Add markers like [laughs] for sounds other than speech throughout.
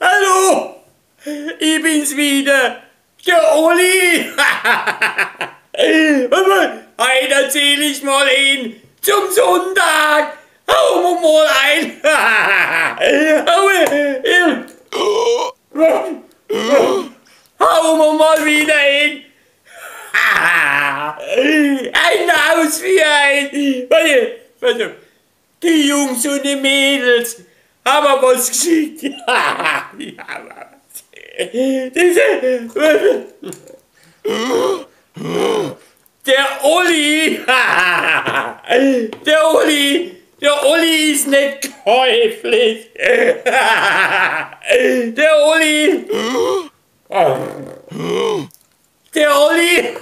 Hallo, ich bin's wieder, der Olli. [laughs] Heute erzähl ich mal ihn zum Sonntag. Hau mir mal ein. [laughs] Hau mir mal wieder ein. [laughs] Ein Haus wie ein. Warte, warte. Die Jungs und die Mädels haben was geschickt. [laughs] Ja, der Olli, [laughs] der Olli, der Olli ist nicht käuflich. [laughs] Der Olli, der Olli,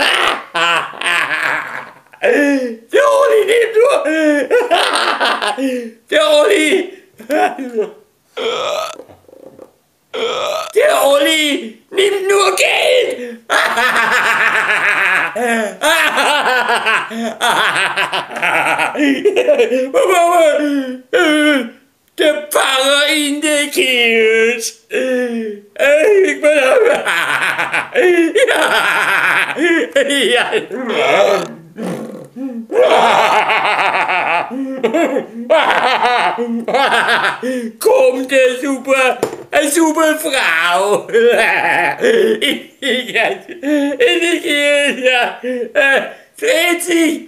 der Olli nimmt nur, der Olli, der Olli nimmt nur Geld. Der Pfarrer in der Kirche. Ich bin ja, ja. [laughs] Kommt eine super, eine super Frau. In die Kirche. Dreht sich.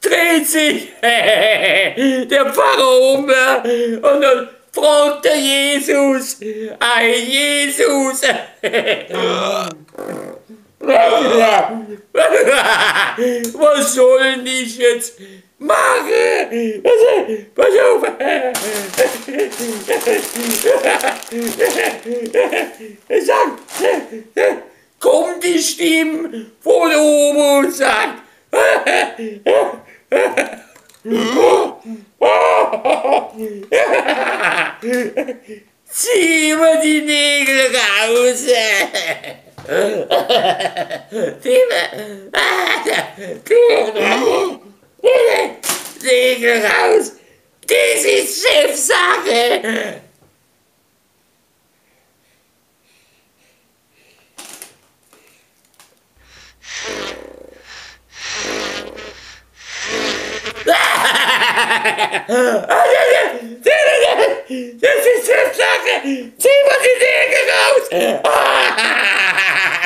Dreht sich. [laughs] Der Pfarrer um. Und dann fragt der Jesus. Ein Jesus. [laughs] [laughs] Was soll ich jetzt machen? Pass auf! [laughs] Sag, kommt die Stimme von oben und sagt, [laughs] Zieh mir die Nägel raus! Nägel raus! Das ist Chefsache! Das ist Chefsache! Zieh mal die Nägel raus!